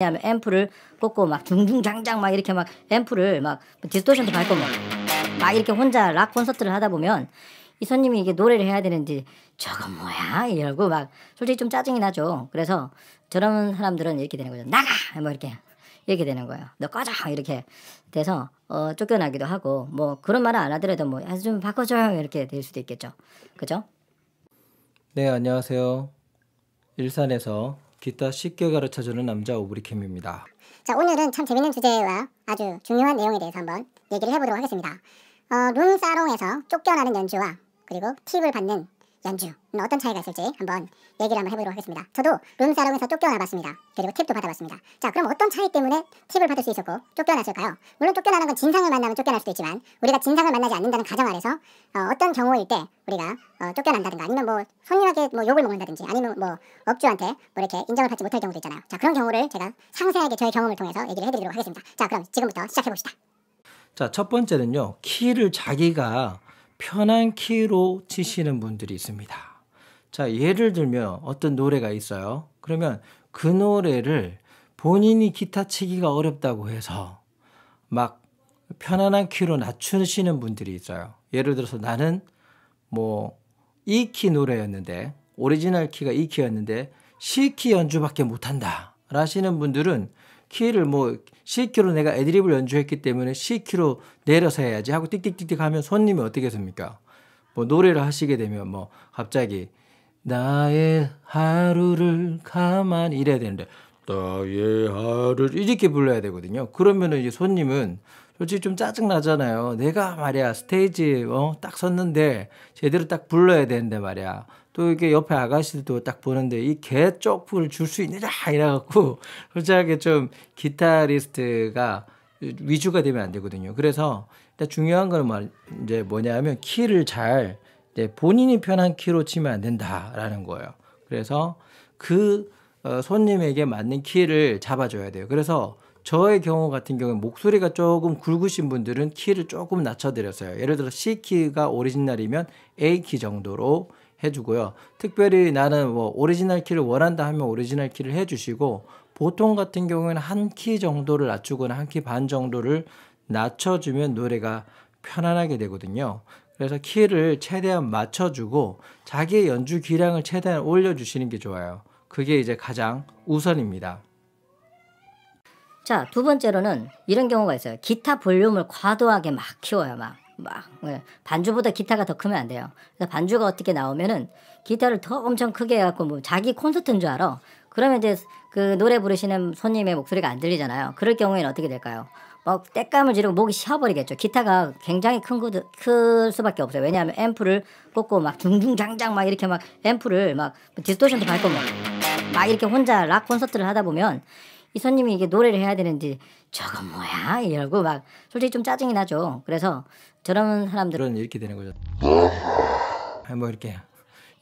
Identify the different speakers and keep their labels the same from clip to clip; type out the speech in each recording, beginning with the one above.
Speaker 1: 왜냐하면 앰프를 꽂고 막 둥둥장장 막 이렇게 막 앰프를 막 디스토션도 밟고 막, 막 이렇게 혼자 락 콘서트를 하다 보면 이 손님이 이게 노래를 해야 되는지 저건 뭐야 이러고 막 솔직히 좀 짜증이 나죠. 그래서 저런 사람들은 이렇게 되는 거죠. 나가 뭐 이렇게 이렇게 되는 거예요. 너 꺼져 이렇게 돼서 어, 쫓겨나기도 하고 뭐 그런 말을 안 하더라도 뭐좀 바꿔줘요 이렇게 될 수도 있겠죠. 그죠?
Speaker 2: 네 안녕하세요. 일산에서 기타 쉽게 가르쳐주는 남자 오브리캠입니다.
Speaker 3: 자 오늘은 참 재밌는 주제와 아주 중요한 내용에 대해서 한번 얘기를 해보도록 하겠습니다. 어, 룸사롱에서 쫓겨나는 연주와 그리고 팁을 받는 연주는 어떤 차이가 있을지 한번 얘기를 한번 해보도록 하겠습니다. 저도 룸사롱에서 쫓겨나봤습니다. 그리고 팁도 받아봤습니다. 자 그럼 어떤 차이 때문에 팁을 받을 수 있었고 쫓겨났을까요? 물론 쫓겨나는 건 진상을 만나면 쫓겨날 수도 있지만 우리가 진상을 만나지 않는다는 가정 아래서 어, 떤 경우일 때 우리가 어, 쫓겨난다든가 아니면 뭐 손님에게 뭐 욕을 먹는다든지 아니면 뭐 업주한테 뭐 이렇게 인정을 받지 못할 경우도 있잖아요. 자 그런 경우를 제가 상세하게 저의 경험을 통해서 얘기를 해드리도록 하겠습니다. 자 그럼 지금부터 시작해봅시다.
Speaker 2: 자, 첫 번째는요. 키를 자기가 편한 키로 치시는 분들이 있습니다. 자, 예를 들면 어떤 노래가 있어요. 그러면 그 노래를 본인이 기타 치기가 어렵다고 해서 막 편안한 키로 낮추시는 분들이 있어요. 예를 들어서 나는 뭐 이 키 노래였는데 오리지널 키가 이 키였는데 C 키 연주밖에 못한다. 라시는 분들은 키를 뭐 C키로 내가 애드립을 연주했기 때문에 C키로 내려서 해야지 하고 띡띡띡띡 하면 손님이 어떻게 했습니까? 뭐 노래를 하시게 되면 뭐 갑자기 나의 하루를 가만히 이래야 되는데 나의 하루를 이렇게 불러야 되거든요. 그러면은 이제 손님은 솔직히 좀 짜증 나잖아요. 내가 말이야 스테이지 어, 딱 섰는데 제대로 딱 불러야 되는데 말이야. 또 이렇게 옆에 아가씨도 딱 보는데 이 개 쪽풀 줄 수 있느냐 이래갖고 솔직하게 좀 기타리스트가 위주가 되면 안 되거든요. 그래서 일단 중요한 말 이제 뭐냐면 키를 잘 본인이 편한 키로 치면 안 된다라는 거예요. 그래서 그 어, 손님에게 맞는 키를 잡아줘야 돼요. 그래서 저의 경우 같은 경우에 목소리가 조금 굵으신 분들은 키를 조금 낮춰드렸어요. 예를 들어 C 키가 오리지널이면 A 키 정도로 해주고요. 특별히 나는 뭐 오리지널 키를 원한다 하면 오리지널 키를 해주시고 보통 같은 경우에는 한 키 정도를 낮추거나 한 키 반 정도를 낮춰주면 노래가 편안하게 되거든요. 그래서 키를 최대한 맞춰주고 자기의 연주 기량을 최대한 올려주시는 게 좋아요. 그게 이제 가장 우선입니다.
Speaker 1: 자, 두 번째로는 이런 경우가 있어요. 기타 볼륨을 과도하게 막 키워요, 막. 막 예. 반주보다 기타가 더 크면 안 돼요. 그래서 반주가 어떻게 나오면은 기타를 더 엄청 크게 해갖고 뭐 자기 콘서트인 줄 알아. 그러면 이제 그 노래 부르시는 손님의 목소리가 안 들리잖아요. 그럴 경우에는 어떻게 될까요? 막 떼감을 지르고 목이 쉬어버리겠죠. 기타가 굉장히 큰 거, 클 수밖에 없어요. 왜냐하면 앰프를 꽂고 막 둥둥장장 막 이렇게 막 앰프를 막 디스토션도 밟고 막, 막 이렇게 혼자 락 콘서트를 하다 보면 이 손님이 이게 노래를 해야 되는지 저건 뭐야 이러고 막 솔직히 좀 짜증이 나죠. 그래서 저런 사람들은
Speaker 2: 이렇게 되는 거죠. 뭐 이렇게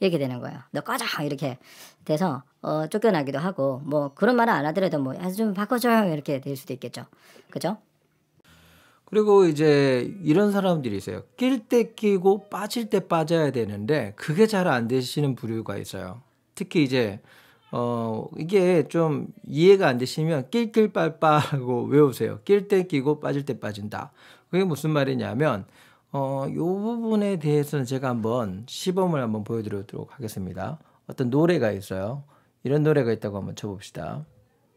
Speaker 1: 이렇게 되는 거예요. 너 꺼져 이렇게 돼서 어, 쫓겨나기도 하고 뭐 그런 말을 안 하더라도 뭐좀 바꿔줘요 이렇게 될 수도 있겠죠. 그죠?
Speaker 2: 그리고 이제 이런 사람들이 있어요. 낄 때 끼고 빠질 때 빠져야 되는데 그게 잘 안 되시는 부류가 있어요. 특히 이제 어, 이게 좀 이해가 안 되시면 낄낄빨빠하고 외우세요. 낄 때 끼고 빠질 때 빠진다. 그게 무슨 말이냐면, 어, 요 부분에 대해서는 제가 한번 시범을 한번 보여드리도록 하겠습니다. 어떤 노래가 있어요. 이런 노래가 있다고 한번 쳐봅시다.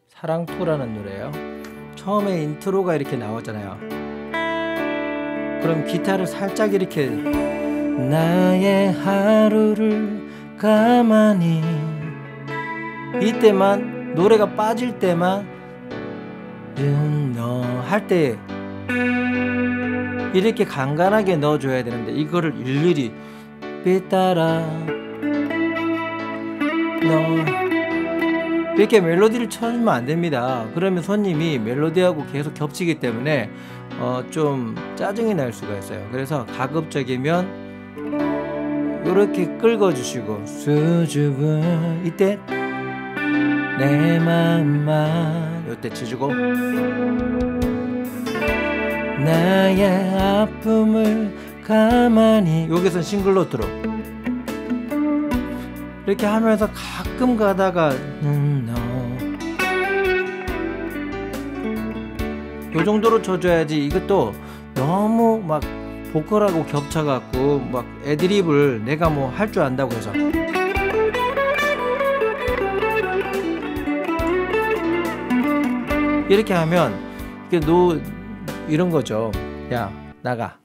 Speaker 2: 사랑투라는 노래예요. 처음에 인트로가 이렇게 나왔잖아요. 그럼 기타를 살짝 이렇게 나의 하루를 가만히 이때만 노래가 빠질 때만 할때 이렇게 간간하게 넣어줘야 되는데 이거를 일일이 삐따라 너 이렇게 멜로디를 쳐주면 안 됩니다. 그러면 손님이 멜로디하고 계속 겹치기 때문에 어, 좀 짜증이 날 수가 있어요. 그래서 가급적이면 이렇게 긁어주시고 수줍은 이때 내 맘만 요때 치주고 나의 아픔을 가만히 여기서 싱글노트로 이렇게 하면서 가끔 가다가 음, 너. 요 정도로 쳐줘야지. 이것도 너무 막 보컬하고 겹쳐갖고 막 애드립을 내가 뭐 할 줄 안다고 해서. 이렇게 하면 이게 노 이런 거죠. 야 나가.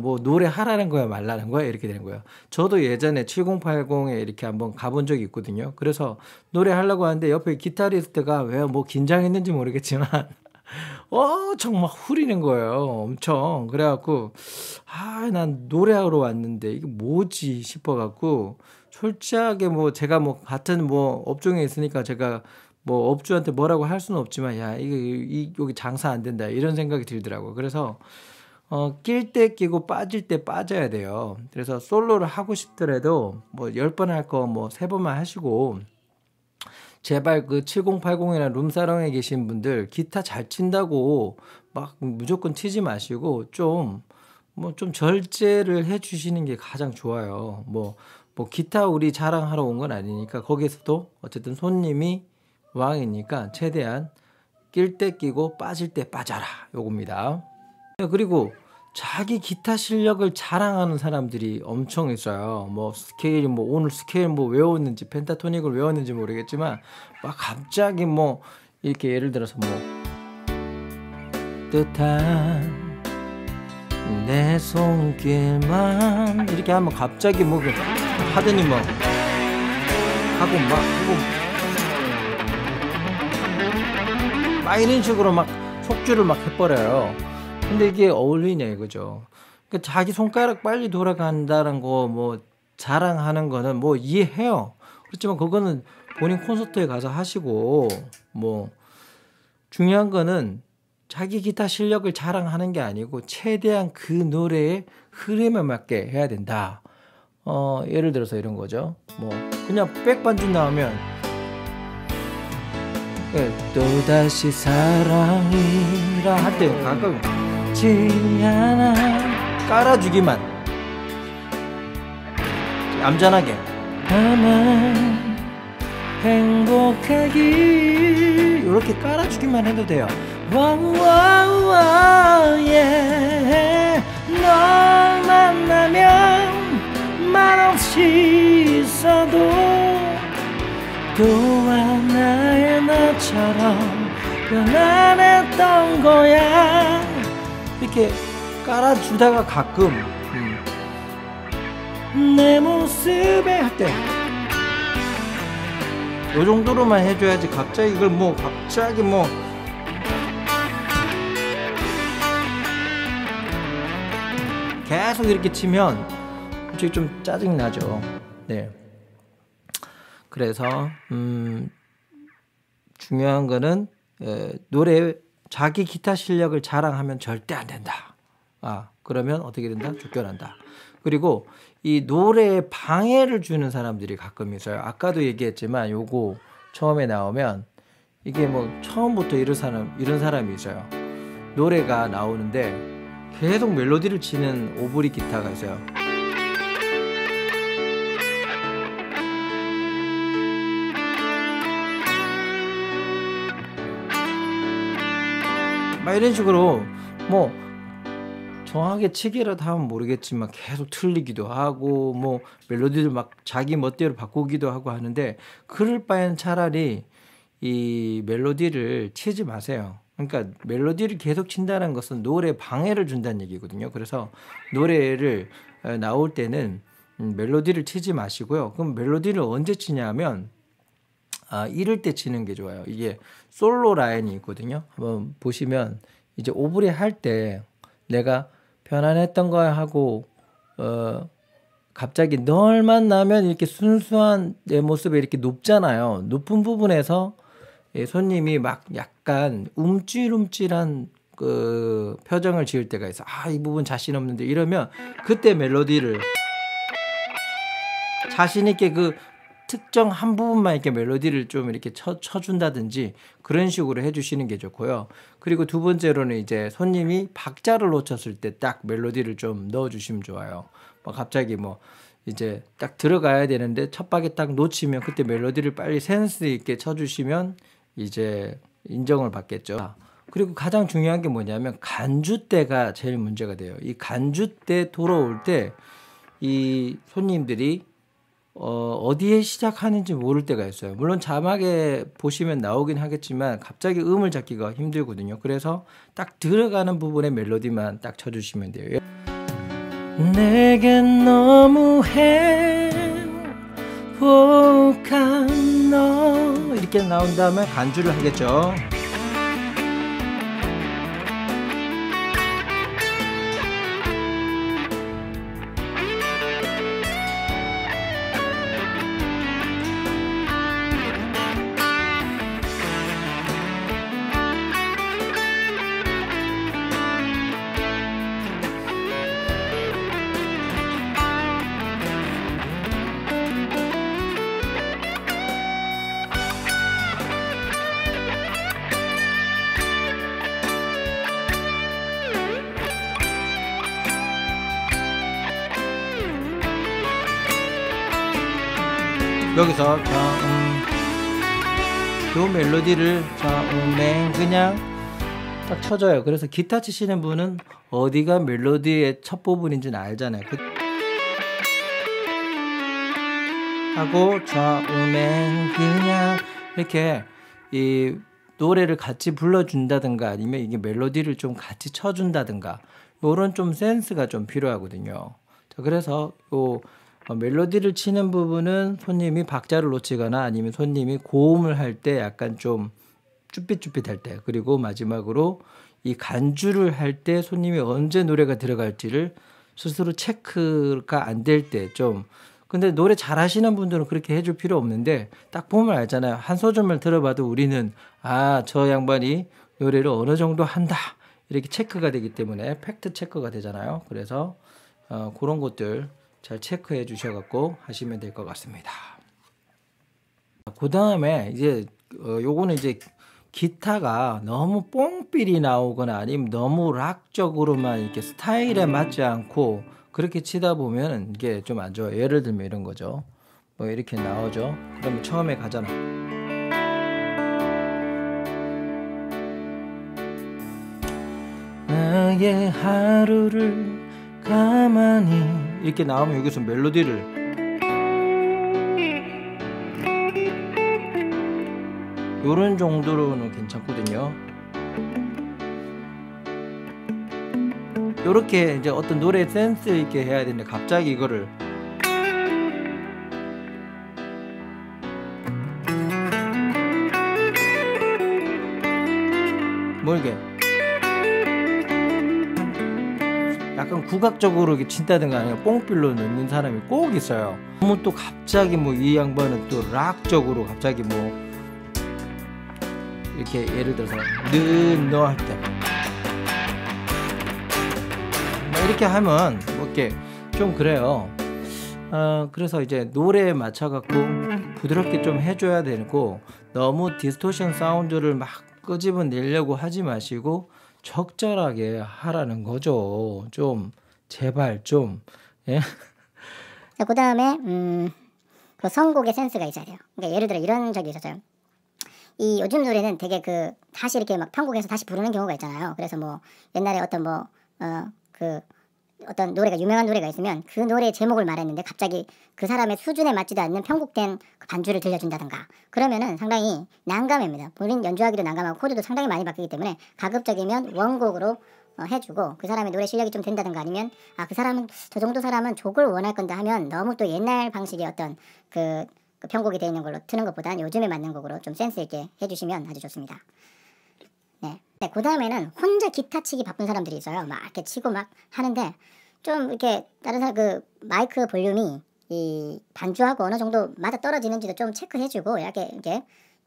Speaker 2: 뭐 노래 하라는 거야 말라는 거야 이렇게 되는 거예요. 저도 예전에 7080에 이렇게 한번 가본 적이 있거든요. 그래서 노래 하려고 하는데 옆에 기타리스트가 왜 뭐 긴장했는지 모르겠지만 어 정말 후리는 거예요. 엄청 그래갖고 아 난 노래하러 왔는데 이게 뭐지 싶어갖고 솔직하게 뭐 제가 뭐 같은 뭐 업종에 있으니까 제가 뭐 업주한테 뭐라고 할 수는 없지만 야 이거 이 여기 장사 안 된다 이런 생각이 들더라고요. 그래서 어, 낄 때 끼고 빠질 때 빠져야 돼요. 그래서 솔로를 하고 싶더라도 뭐 10번 할 거뭐 3번만 하시고 제발 그 7080이나 룸사롱에 계신 분들 기타 잘 친다고 막 무조건 치지 마시고 좀 뭐 좀 절제를 해 주시는 게 가장 좋아요. 뭐, 뭐 기타 우리 자랑하러 온 건 아니니까 거기서도 어쨌든 손님이 왕이니까 최대한 낄 때 끼고 빠질 때 빠져라 요겁니다. 그리고 자기 기타 실력을 자랑하는 사람들이 엄청 있어요. 뭐 스케일이 뭐 오늘 스케일 뭐 외웠는지 펜타토닉을 외웠는지 모르겠지만 막 갑자기 뭐 이렇게 예를 들어서 뭐 뜻한 내 손길만 이렇게 하면 갑자기 뭐 하더니 뭐 하고 막 하고 막 이런 식으로 막 속주를 막 해버려요. 근데 이게 어울리냐 이거죠. 그러니까 자기 손가락 빨리 돌아간다는 거 뭐 자랑하는 거는 뭐 이해해요. 그렇지만 그거는 본인 콘서트에 가서 하시고 뭐 중요한 거는 자기 기타 실력을 자랑하는 게 아니고 최대한 그 노래의 흐름에 맞게 해야 된다. 어, 예를 들어서 이런 거죠. 뭐 그냥 백 반주 나오면 예, 또다시 사랑이라 할 때 가끔 지 않아. 깔아주기만. 얌전하게. 나만 행복하기. 이렇게 깔아주기만 해도 돼요. 와와와 예널 만나면 말없이 있어도 또 하나의 나처럼 변안했던 거야 이렇게 깔아주다가 가끔 음, 내 모습에 할때 요 정도로만 해줘야지 갑자기 이걸 뭐 갑자기 뭐 계속 이렇게 치면 솔직히 좀 짜증 나죠. 네. 그래서 음 중요한 거는 에, 노래 자기 기타 실력을 자랑하면 절대 안 된다. 아 그러면 어떻게 된다? 쫓겨난다. 그리고 이 노래에 방해를 주는 사람들이 가끔 있어요. 아까도 얘기했지만 요거 처음에 나오면 이게 뭐 처음부터 이런 사람 이런 사람이 있어요. 노래가 나오는데 계속 멜로디를 치는 오브리 기타가 있어요. 막 이런 식으로 뭐 정확하게 치기라도 하면 모르겠지만 계속 틀리기도 하고 뭐 멜로디를 막 자기 멋대로 바꾸기도 하고 하는데 그럴 바엔 차라리 이 멜로디를 치지 마세요. 그러니까 멜로디를 계속 친다는 것은 노래 방해를 준다는 얘기거든요. 그래서 노래를 어, 나올 때는 음, 멜로디를 치지 마시고요. 그럼 멜로디를 언제 치냐면 아, 이럴 때 치는 게 좋아요. 이게 솔로 라인이 있거든요. 한번 보시면 이제 오브리 할 때 내가 편안했던 거 하고 어 갑자기 널 만나면 이렇게 순수한 내 모습이 이렇게 높잖아요. 높은 부분에서 예, 손님이 막 약간 움찔움찔한 그 표정을 지을 때가 있어. 아, 이 부분 자신 없는데 이러면 그때 멜로디를 자신 있게 그 특정 한 부분만 이렇게 멜로디를 좀 이렇게 쳐, 쳐준다든지 그런 식으로 해주시는 게 좋고요. 그리고 두 번째로는 이제 손님이 박자를 놓쳤을 때 딱 멜로디를 좀 넣어주시면 좋아요. 뭐 갑자기 뭐 이제 딱 들어가야 되는데 첫 박에 딱 놓치면 그때 멜로디를 빨리 센스 있게 쳐주시면 이제 인정을 받겠죠. 그리고 가장 중요한 게 뭐냐면 간주 때가 제일 문제가 돼요. 이 간주 때 돌아올 때 이 손님들이 어, 어디에 시작하는지 모를 때가 있어요. 물론 자막에 보시면 나오긴 하겠지만 갑자기 음을 잡기가 힘들거든요. 그래서 딱 들어가는 부분의 멜로디만 딱 쳐주시면 돼요. 내겐 너무 행복한 너 이렇게 나온 다음에 간주를 하겠죠. 여기서 자, 음, 요 멜로디를 자, 음, 맹 그냥 딱 쳐줘요. 그래서 기타 치시는 분은 어디가 멜로디의 첫 부분인지는 알잖아요. 그... 하고 좌우맹 그냥 이렇게 이 노래를 같이 불러준다든가 아니면 이게 멜로디를 좀 같이 쳐준다든가 요런 좀 센스가 좀 필요하거든요. 자, 그래서 요 어, 멜로디를 치는 부분은 손님이 박자를 놓치거나 아니면 손님이 고음을 할 때 약간 좀 쭈삣쭈삣할 때 그리고 마지막으로 이 간주를 할 때 손님이 언제 노래가 들어갈지를 스스로 체크가 안 될 때 좀. 근데 노래 잘하시는 분들은 그렇게 해줄 필요 없는데 딱 보면 알잖아요. 한 소절만 들어봐도 우리는 아 저 양반이 노래를 어느 정도 한다. 이렇게 체크가 되기 때문에 팩트 체크가 되잖아요. 그래서 어, 그런 것들 잘 체크해 주셔갖고 하시면 될 것 같습니다. 그 다음에 이제 어, 요거는 이제 기타가 너무 뽕삘이 나오거나 아니면 너무 락적으로만 이렇게 스타일에 맞지 않고 그렇게 치다 보면 이게 좀 안 좋아요. 예를 들면 이런 거죠. 뭐 이렇게 나오죠. 그러면 처음에 가잖아. 나의 하루를 가만히 이렇게 나오면 여기서 멜로디를. 요런 정도로는 괜찮거든요. 요렇게 이제 어떤 노래 센스 있게 해야 되는데 갑자기 이거를. 뭐 이게 약간 국악적으로 이렇게 친다든가 아니면 뽕필로 넣는 사람이 꼭 있어요. 너무 또 갑자기 뭐 이 양반은 또 락적으로 갑자기 뭐 이렇게 예를 들어서 는너 할 때. 뭐 이렇게 하면 뭐 이렇게 좀 그래요. 어, 그래서 이제 노래에 맞춰갖고 부드럽게 좀 해줘야 되고 너무 디스토션 사운드를 막 끄집어 내려고 하지 마시고 적절하게 하라는 거죠. 좀 제발 좀 예.
Speaker 3: 자, 그 다음에 음, 그 선곡의 센스가 있어야 돼요. 그러니까 예를 들어 이런 적이 있었어요. 이 요즘 노래는 되게 그 다시 이렇게 막 편곡해서 다시 부르는 경우가 있잖아요. 그래서 뭐 옛날에 어떤 뭐어그 어떤 노래가 유명한 노래가 있으면 그 노래의 제목을 말했는데 갑자기 그 사람의 수준에 맞지도 않는 편곡된 그 반주를 들려준다든가 그러면은 상당히 난감합니다. 본인 연주하기도 난감하고 코드도 상당히 많이 바뀌기 때문에 가급적이면 원곡으로 어, 해주고 그 사람의 노래 실력이 좀 된다든가 아니면 아 그 사람은 저 정도 사람은 족을 원할 건데 하면 너무 또 옛날 방식의 어떤 그, 그 편곡이 되어 있는 걸로 트는 것보단 요즘에 맞는 곡으로 좀 센스 있게 해주시면 아주 좋습니다. 네. 네, 그 다음에는 혼자 기타 치기 바쁜 사람들이 있어요. 막 이렇게 치고 막 하는데 좀 이렇게 다른 사람 그 마이크 볼륨이 이 반주하고 어느 정도 맞아 떨어지는지도 좀 체크해주고 이렇게 이렇게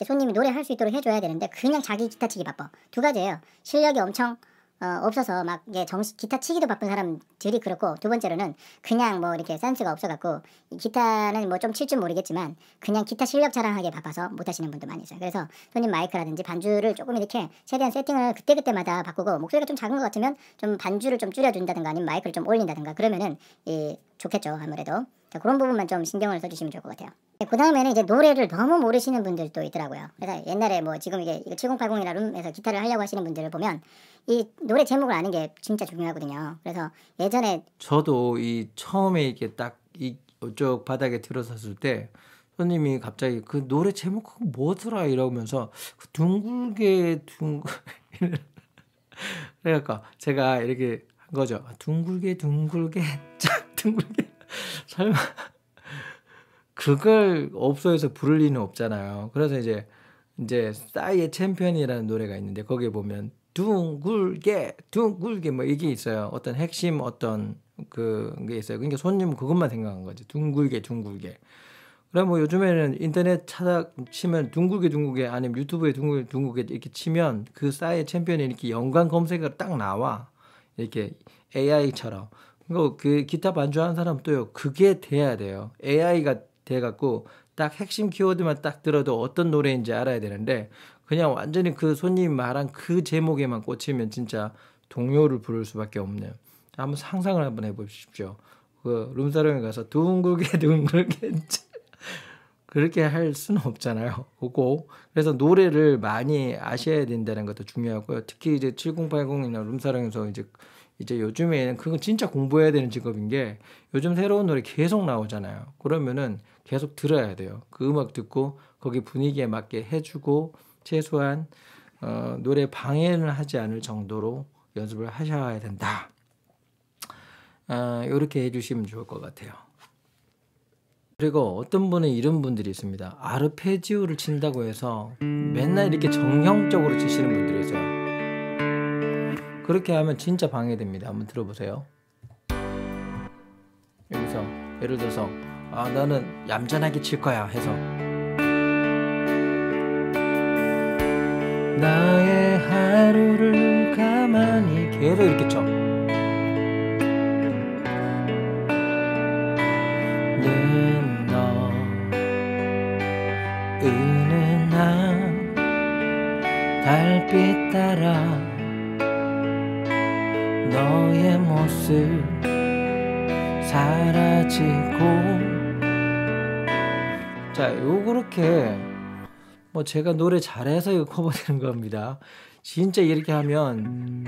Speaker 3: 손님이 노래할 수 있도록 해줘야 되는데 그냥 자기 기타 치기 바빠. 두 가지예요. 실력이 엄청 어, 없어서 막 이게 정식 기타 치기도 바쁜 사람들이 그렇고 두 번째로는 그냥 뭐 이렇게 센스가 없어갖고 기타는 뭐 좀 칠 줄 모르겠지만 그냥 기타 실력 자랑하기에 바빠서 못 하시는 분도 많이 있어요. 그래서 손님 마이크라든지 반주를 조금 이렇게 최대한 세팅을 그때 그때마다 바꾸고 목소리가 좀 작은 것 같으면 좀 반주를 좀 줄여준다든가 아니면 마이크를 좀 올린다든가 그러면은 이 좋겠죠 아무래도 자, 그런 부분만 좀 신경을 써주시면 좋을 것 같아요. 그 다음에는 이제 노래를 너무 모르시는 분들도 있더라고요. 그래서 옛날에 뭐 지금 이게 7080이라 룸에서 기타를 하려고 하시는 분들을 보면 이 노래 제목을 아는 게 진짜 중요하거든요. 그래서 예전에
Speaker 2: 저도 이 처음에 이렇게 딱 이쪽 바닥에 들어섰을 때 손님이 갑자기 그 노래 제목 뭐더라 이러면서 그 둥글게 둥글 그러니까 제가 이렇게 한 거죠. 아, 둥글게 둥글게 짝 둥글게 설마 그걸 업소에서 부를 리는 없잖아요. 그래서 이제 이제 싸이의 챔피언이라는 노래가 있는데 거기에 보면 둥글게 둥글게 뭐 이게 있어요. 어떤 핵심 어떤 그게 있어요. 그러니까 손님은 그것만 생각한 거지. 둥글게 둥글게. 그래 뭐 요즘에는 인터넷 찾아 치면 둥글게 둥글게 아니면 유튜브에 둥글게 둥글게 이렇게 치면 그 싸이의 챔피언이 이렇게 연관 검색어가 딱 나와. 이렇게 AI처럼. 그리고 그 기타 반주하는 사람 도요. 그게 돼야 돼요. AI가 돼 갖고 딱 핵심 키워드만 딱 들어도 어떤 노래인지 알아야 되는데 그냥 완전히 그 손님 말한 그 제목에만 꽂히면 진짜 동요를 부를 수밖에 없네요. 한번 상상을 한번 해보십시오. 그 룸사롱에 가서 둥글게 둥글게 그렇게 할 수는 없잖아요. 그거 그래서 노래를 많이 아셔야 된다는 것도 중요하고요. 특히 이제 7080이나 룸사롱에서 이제 이제 요즘에는 그건 진짜 공부해야 되는 직업인 게 요즘 새로운 노래 계속 나오잖아요. 그러면은 계속 들어야 돼요. 그 음악 듣고 거기 분위기에 맞게 해주고 최소한 어, 노래 방해를 하지 않을 정도로 연습을 하셔야 된다. 아, 이렇게 해주시면 좋을 것 같아요. 그리고 어떤 분은 이런 분들이 있습니다. 아르페지오를 친다고 해서 맨날 이렇게 정형적으로 치시는 분들이 있어요. 그렇게 하면 진짜 방해됩니다. 한번 들어보세요. 여기서 예를 들어서 아 나는 얌전하게 칠 거야 해서 나의 하루를 가만히 계속 이렇게 쳐. 너 은은한 달빛 따라 너의 모습 사라지고 자, 요렇게 뭐 제가 노래 잘해서 이거 커버되는 겁니다. 진짜 이렇게 하면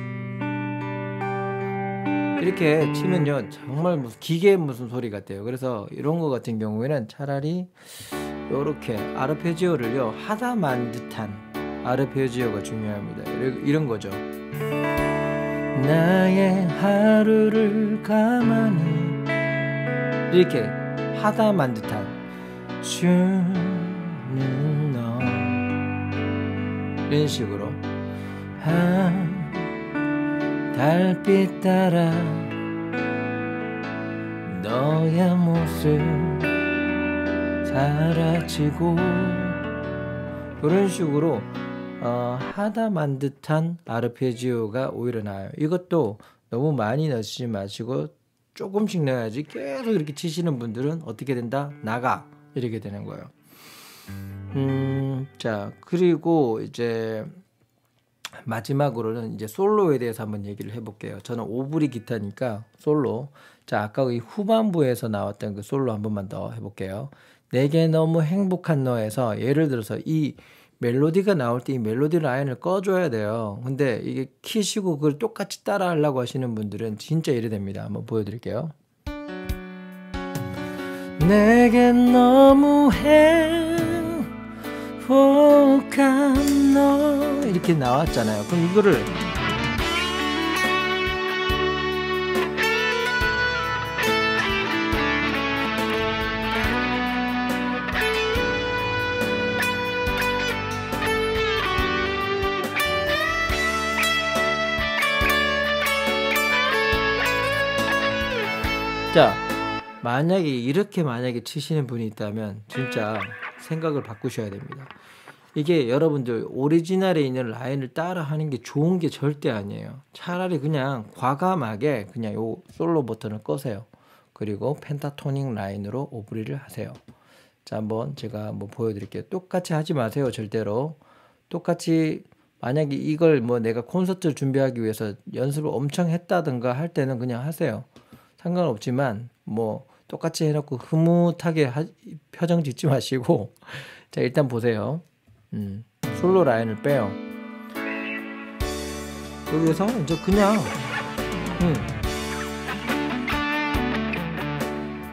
Speaker 2: 이렇게 치면요 정말 무슨 기계 무슨 소리 같아요. 그래서 이런 거 같은 경우에는 차라리 요렇게 아르페지오를요 하다 만 듯한 아르페지오가 중요합니다. 이런 거죠. 나의 하루를 가만히 이렇게 하다만 듯한 주는 너. 이런 식으로 한 달빛 따라 너의 모습 사라지고. 그런 식으로 어, 하다만 듯한 아르페지오가 오히려 나아요. 이것도 너무 많이 넣지 마시고 조금씩 넣어야지 계속 이렇게 치시는 분들은 어떻게 된다? 나가. 이렇게 되는 거예요. 음, 자, 그리고 이제 마지막으로는 이제 솔로에 대해서 한번 얘기를 해볼게요. 저는 오브리 기타니까 솔로. 자, 아까 이 후반부에서 나왔던 그 솔로 한 번만 더 해볼게요. 내게 너무 행복한 너에서 예를 들어서 이 멜로디가 나올 때 이 멜로디 라인을 꺼줘야 돼요. 근데 이게 키시고 그걸 똑같이 따라 하려고 하시는 분들은 진짜 이래 됩니다. 한번 보여드릴게요. 내겐 너무 행복한 너 이렇게 나왔잖아요. 그럼 이거를 자 만약에 이렇게 만약에 치시는 분이 있다면 진짜 생각을 바꾸셔야 됩니다. 이게 여러분들 오리지널에 있는 라인을 따라 하는 게 좋은 게 절대 아니에요. 차라리 그냥 과감하게 그냥 요 솔로 버튼을 꺼세요. 그리고 펜타토닉 라인으로 오브리를 하세요. 자, 한번 제가 뭐 보여드릴게요. 똑같이 하지 마세요, 절대로. 똑같이 만약에 이걸 뭐 내가 콘서트를 준비하기 위해서 연습을 엄청 했다든가 할 때는 그냥 하세요. 상관없지만 뭐 똑같이 해놓고 흐뭇하게 하, 표정 짓지 마시고 자 일단 보세요. 음, 솔로 라인을 빼요. 여기서 이제 그냥 음,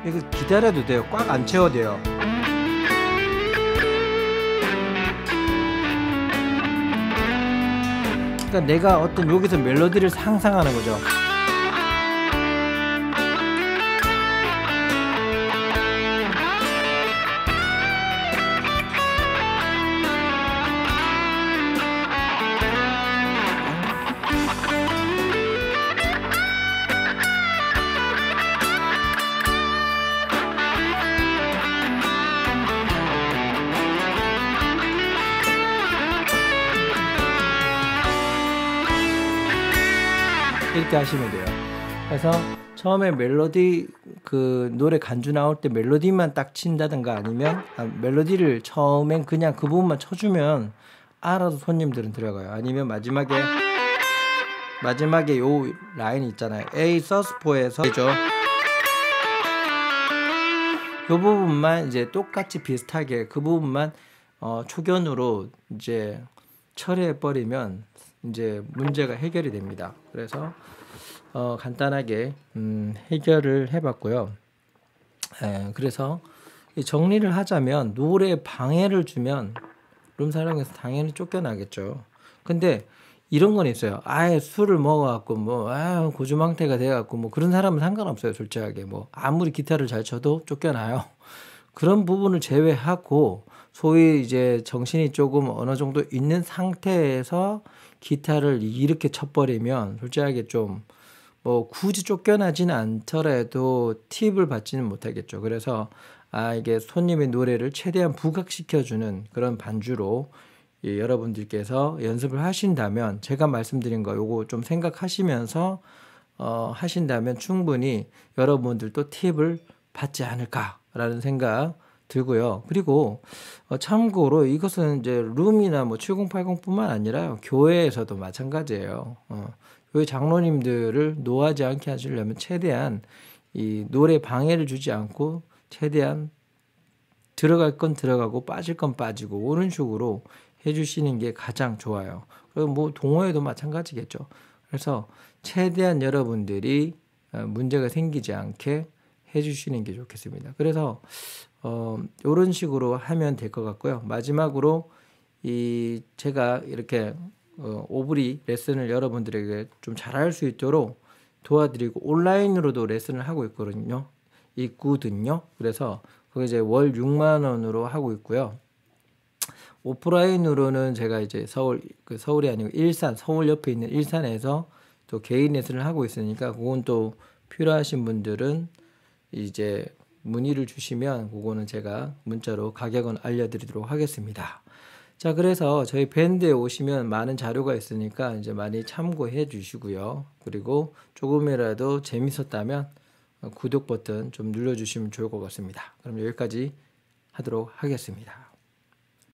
Speaker 2: 이거 기다려도 돼요. 꽉 안 채워도 돼요. 그러니까 내가 어떤 여기서 멜로디를 상상하는 거죠. 이렇게 하시면 돼요. 그래서 처음에 멜로디 그 노래 간주 나올 때 멜로디만 딱 친다든가 아니면 아, 멜로디를 처음엔 그냥 그 부분만 쳐주면 알아서 손님들은 들어가요. 아니면 마지막에 마지막에 요 라인 있잖아요. A 서스포에서 죠. 요 부분만 이제 똑같이 비슷하게 그 부분만 어, 초견으로 이제 처리해 버리면 이제 문제가 해결이 됩니다. 그래서 어, 간단하게 음, 해결을 해봤고요. 에, 그래서 정리를 하자면 노래 방해를 주면 룸사롱에서 당연히 쫓겨나겠죠. 근데 이런 건 있어요. 아예 술을 먹어갖고 뭐, 아 고주망태가 돼갖고 뭐 그런 사람은 상관없어요. 솔직하게 뭐 아무리 기타를 잘 쳐도 쫓겨나요. 그런 부분을 제외하고 소위 이제 정신이 조금 어느 정도 있는 상태에서 기타를 이렇게 쳐버리면 솔직하게 좀 뭐 굳이 쫓겨나지는 않더라도 팁을 받지는 못하겠죠. 그래서 아 이게 손님의 노래를 최대한 부각시켜주는 그런 반주로 예, 여러분들께서 연습을 하신다면 제가 말씀드린 거 요거 좀 생각하시면서 어, 하신다면 충분히 여러분들도 팁을 받지 않을까라는 생각 들고요. 그리고 어, 참고로 이것은 이제 룸이나 뭐 7080뿐만 아니라 교회에서도 마찬가지예요. 어, 교회 장로님들을 노하지 않게 하시려면 최대한 이 노래 방해를 주지 않고 최대한 들어갈 건 들어가고 빠질 건 빠지고 이런 식으로 해주시는 게 가장 좋아요. 그리고 뭐 동호회도 마찬가지겠죠. 그래서 최대한 여러분들이 어, 문제가 생기지 않게 해주시는 게 좋겠습니다. 그래서 어, 이런 식으로 하면 될 것 같고요. 마지막으로 이 제가 이렇게 어, 오브리 레슨을 여러분들에게 좀 잘할 수 있도록 도와드리고 온라인으로도 레슨을 하고 있거든요. 있거든요. 그래서 그게 이제 월 6만 원으로 하고 있고요. 오프라인으로는 제가 이제 서울 그 서울이 아니고 일산 서울 옆에 있는 일산에서 또 개인 레슨을 하고 있으니까 그건 또 필요하신 분들은 이제 문의를 주시면 그거는 제가 문자로 가격은 알려드리도록 하겠습니다. 자, 그래서 저희 밴드에 오시면 많은 자료가 있으니까 이제 많이 참고해 주시고요. 그리고 조금이라도 재밌었다면 구독 버튼 좀 눌러주시면 좋을 것 같습니다. 그럼 여기까지 하도록 하겠습니다.